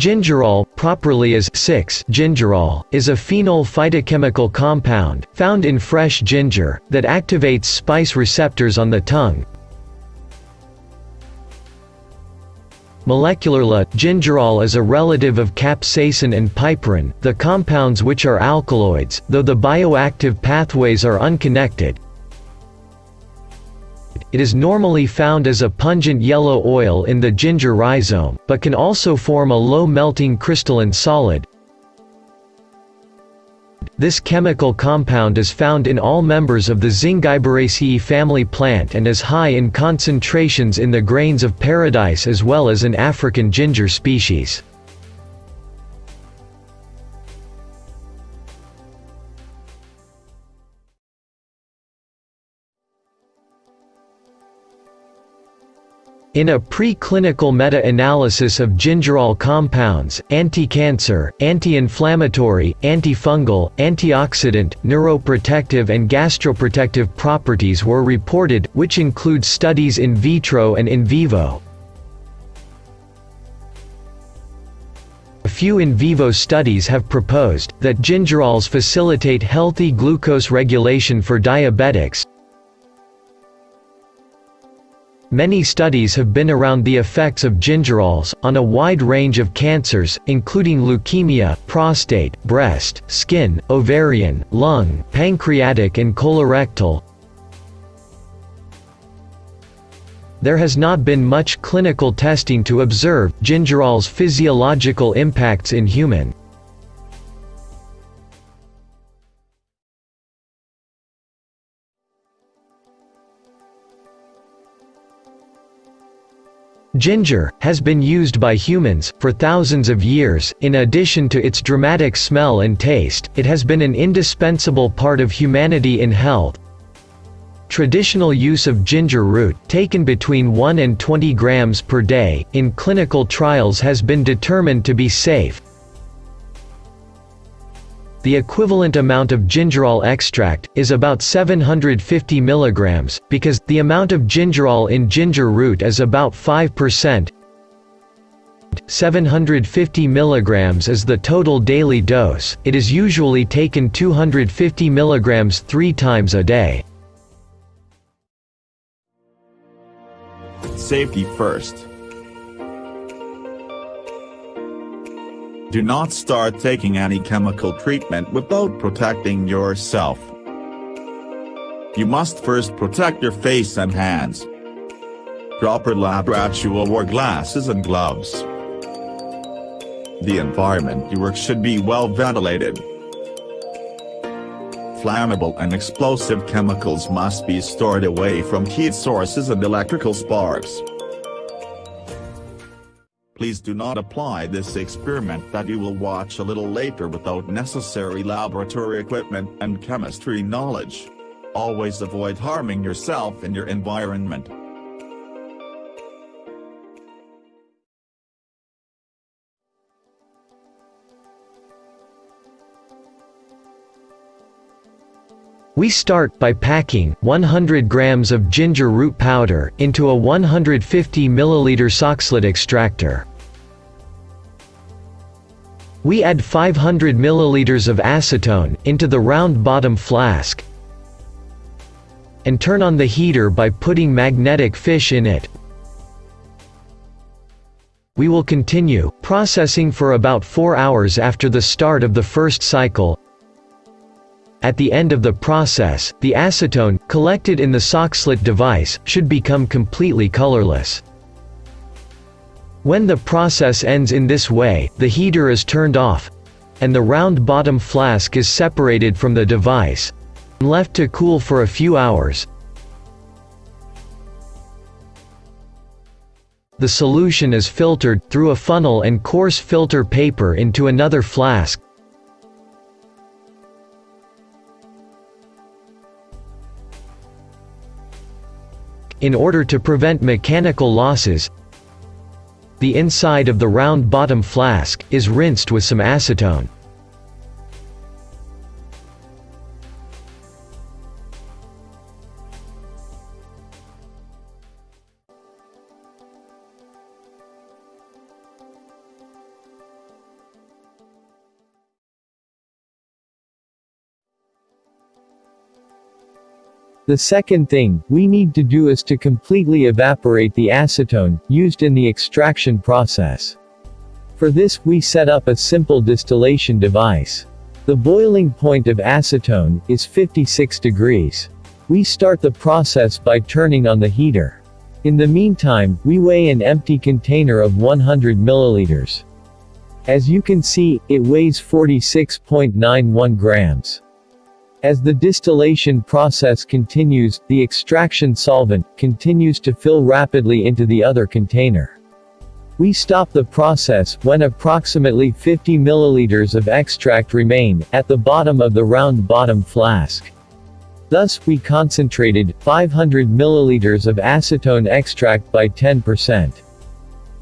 Gingerol, properly as 6-gingerol, is a phenol phytochemical compound, found in fresh ginger, that activates spice receptors on the tongue. Molecularly, gingerol is a relative of capsaicin and piperine, the compounds which are alkaloids, though the bioactive pathways are unconnected. It is normally found as a pungent yellow oil in the ginger rhizome, but can also form a low-melting crystalline solid. This chemical compound is found in all members of the Zingiberaceae family plant and is high in concentrations in the grains of paradise as well as in African ginger species. In a preclinical meta-analysis of gingerol compounds, anti-cancer, anti-inflammatory, antifungal, antioxidant, neuroprotective and gastroprotective properties were reported, which include studies in vitro and in vivo. A few in vivo studies have proposed that gingerols facilitate healthy glucose regulation for diabetics, Many studies have been around the effects of gingerols, on a wide range of cancers, including leukemia, prostate, breast, skin, ovarian, lung, pancreatic and colorectal. There has not been much clinical testing to observe gingerol's physiological impacts in human. Ginger, has been used by humans, for thousands of years, in addition to its dramatic smell and taste, it has been an indispensable part of humanity in health. Traditional use of ginger root, taken between 1 and 20 grams per day, in clinical trials has been determined to be safe, the equivalent amount of gingerol extract, is about 750 mg, because, the amount of gingerol in ginger root is about 5%. 750 mg is the total daily dose, it is usually taken 250 mg three times a day. Safety first. Do not start taking any chemical treatment without protecting yourself. You must first protect your face and hands. Proper lab laboratory wear glasses and gloves. The environment you work should be well ventilated. Flammable and explosive chemicals must be stored away from heat sources and electrical sparks. Please do not apply this experiment that you will watch a little later without necessary laboratory equipment and chemistry knowledge. Always avoid harming yourself and your environment. We start by packing 100 grams of ginger root powder into a 150 milliliter Soxhlet extractor. We add 500 milliliters of acetone into the round bottom flask and turn on the heater by putting magnetic fish in it. We will continue processing for about 4 hours after the start of the first cycle. At the end of the process, the acetone, collected in the Soxhlet device, should become completely colorless. When the process ends in this way, the heater is turned off, and the round bottom flask is separated from the device, and left to cool for a few hours. The solution is filtered, through a funnel and coarse filter paper into another flask, in order to prevent mechanical losses, the inside of the round bottom flask, is rinsed with some acetone. The second thing we need to do is to completely evaporate the acetone used in the extraction process. For this, we set up a simple distillation device. The boiling point of acetone is 56 degrees. We start the process by turning on the heater. In the meantime, we weigh an empty container of 100 milliliters. As you can see, it weighs 46.91 grams. As the distillation process continues, the extraction solvent continues to fill rapidly into the other container. We stop the process when approximately 50 milliliters of extract remain at the bottom of the round bottom flask. Thus, we concentrated 500 milliliters of acetone extract by 10%.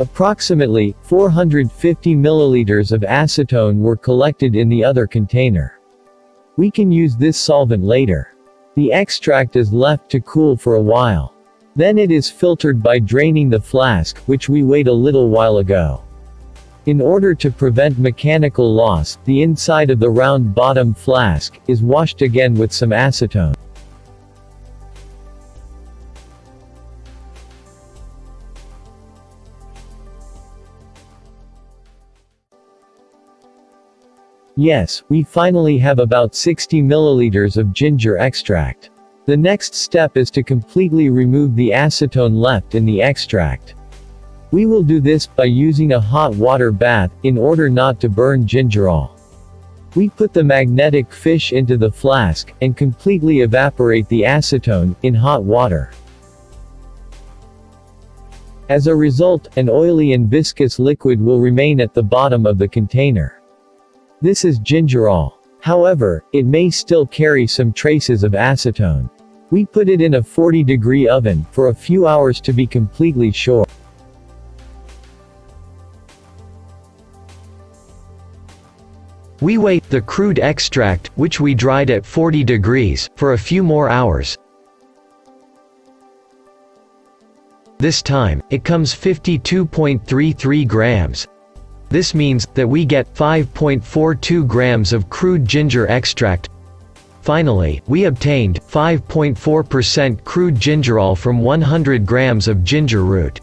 Approximately 450 milliliters of acetone were collected in the other container. We can use this solvent later. The extract is left to cool for a while. Then it is filtered by draining the flask, which we weighed a little while ago. In order to prevent mechanical loss, the inside of the round bottom flask is washed again with some acetone. Yes, we finally have about 60 milliliters of ginger extract. The next step is to completely remove the acetone left in the extract. We will do this by using a hot water bath, in order not to burn gingerol. We put the magnetic fish into the flask, and completely evaporate the acetone, in hot water. As a result, an oily and viscous liquid will remain at the bottom of the container. This is gingerol. However, it may still carry some traces of acetone. We put it in a 40 degree oven, for a few hours to be completely sure. We wait the crude extract, which we dried at 40 degrees, for a few more hours. This time, it comes 52.33 grams. This means that we get 5.42 grams of crude ginger extract. Finally, we obtained 5.4% crude gingerol from 100 grams of ginger root.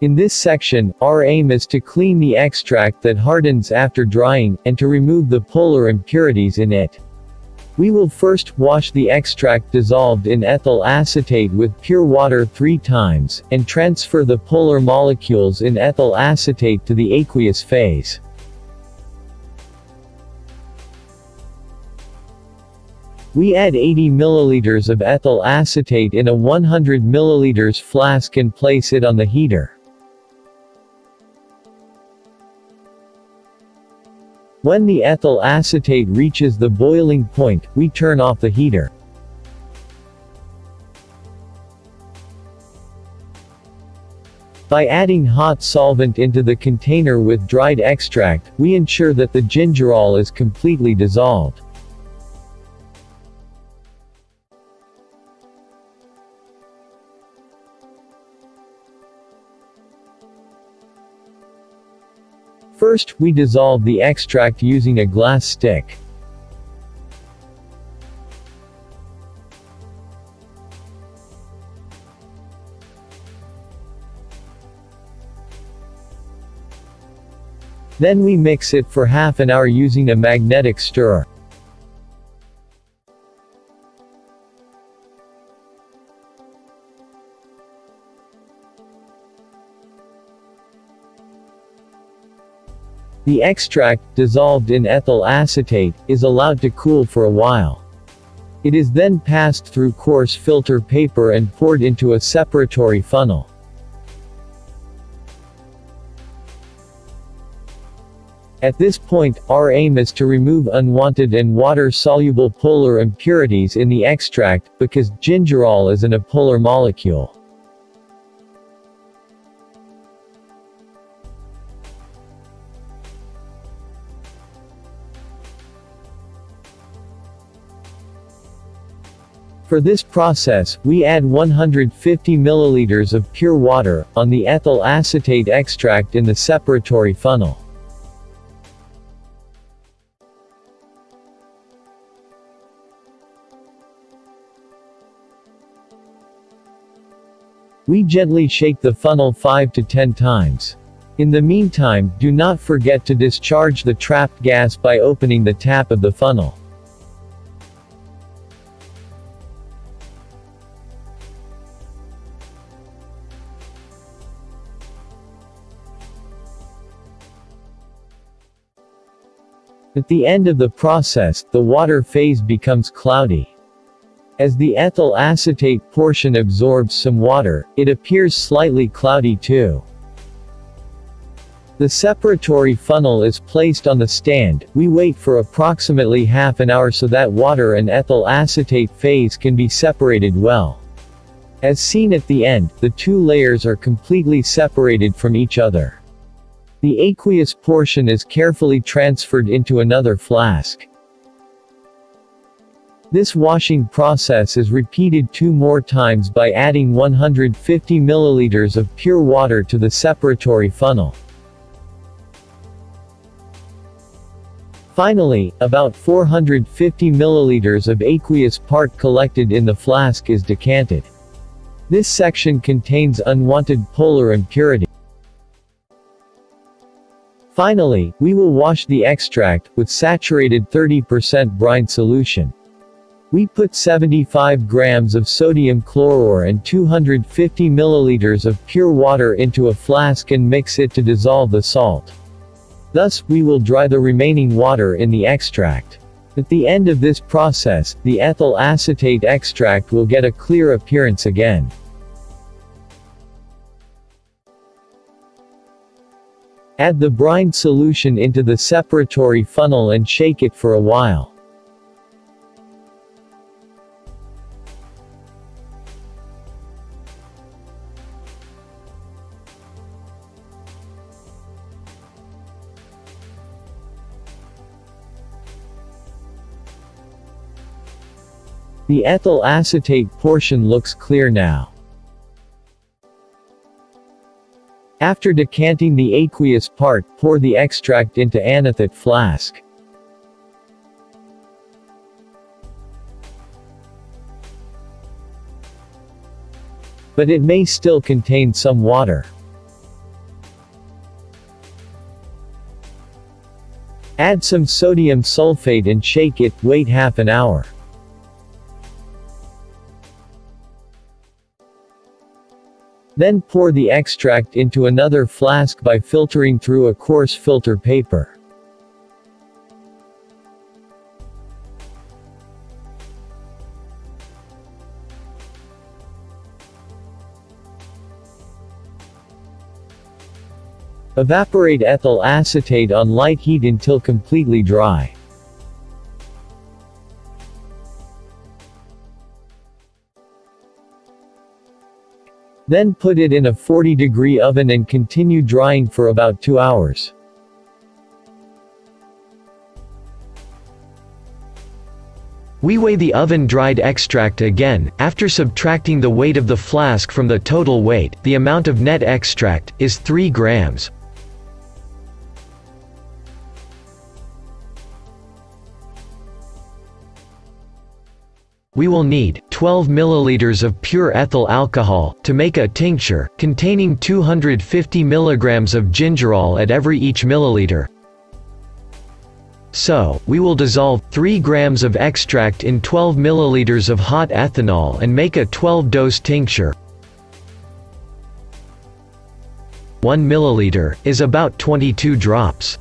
In this section, our aim is to clean the extract that hardens after drying, and to remove the polar impurities in it. We will first wash the extract dissolved in ethyl acetate with pure water three times, and transfer the polar molecules in ethyl acetate to the aqueous phase. We add 80 milliliters of ethyl acetate in a 100 milliliters flask and place it on the heater. When the ethyl acetate reaches the boiling point, we turn off the heater. By adding hot solvent into the container with dried extract, we ensure that the gingerol is completely dissolved. First, we dissolve the extract using a glass stick. Then we mix it for half an hour using a magnetic stirrer. The extract, dissolved in ethyl acetate, is allowed to cool for a while. It is then passed through coarse filter paper and poured into a separatory funnel. At this point, our aim is to remove unwanted and water-soluble polar impurities in the extract, because gingerol is an apolar molecule. For this process, we add 150 milliliters of pure water, on the ethyl acetate extract in the separatory funnel. We gently shake the funnel 5 to 10 times. In the meantime, do not forget to discharge the trapped gas by opening the tap of the funnel. At the end of the process, the water phase becomes cloudy. As the ethyl acetate portion absorbs some water, it appears slightly cloudy too. The separatory funnel is placed on the stand, we wait for approximately half an hour so that water and ethyl acetate phase can be separated well. As seen at the end, the two layers are completely separated from each other. The aqueous portion is carefully transferred into another flask. This washing process is repeated two more times by adding 150 milliliters of pure water to the separatory funnel. Finally, about 450 milliliters of aqueous part collected in the flask is decanted. This section contains unwanted polar impurity. Finally, we will wash the extract, with saturated 30% brine solution. We put 75 grams of sodium chlorure and 250 milliliters of pure water into a flask and mix it to dissolve the salt. Thus, we will dry the remaining water in the extract. At the end of this process, the ethyl acetate extract will get a clear appearance again. Add the brine solution into the separatory funnel and shake it for a while. The ethyl acetate portion looks clear now. After decanting the aqueous part, pour the extract into anesthete flask. But it may still contain some water. Add some sodium sulfate and shake it, wait half an hour. Then pour the extract into another flask by filtering through a coarse filter paper. Evaporate ethyl acetate on light heat until completely dry. Then put it in a 40 degree oven and continue drying for about 2 hours. We weigh the oven-dried extract again, after subtracting the weight of the flask from the total weight, the amount of net extract, is 3 grams. We will need 12 milliliters of pure ethyl alcohol to make a tincture containing 250 milligrams of gingerol at every each milliliter. So, we will dissolve 3 grams of extract in 12 milliliters of hot ethanol and make a 12-dose tincture. 1 milliliter is about 22 drops.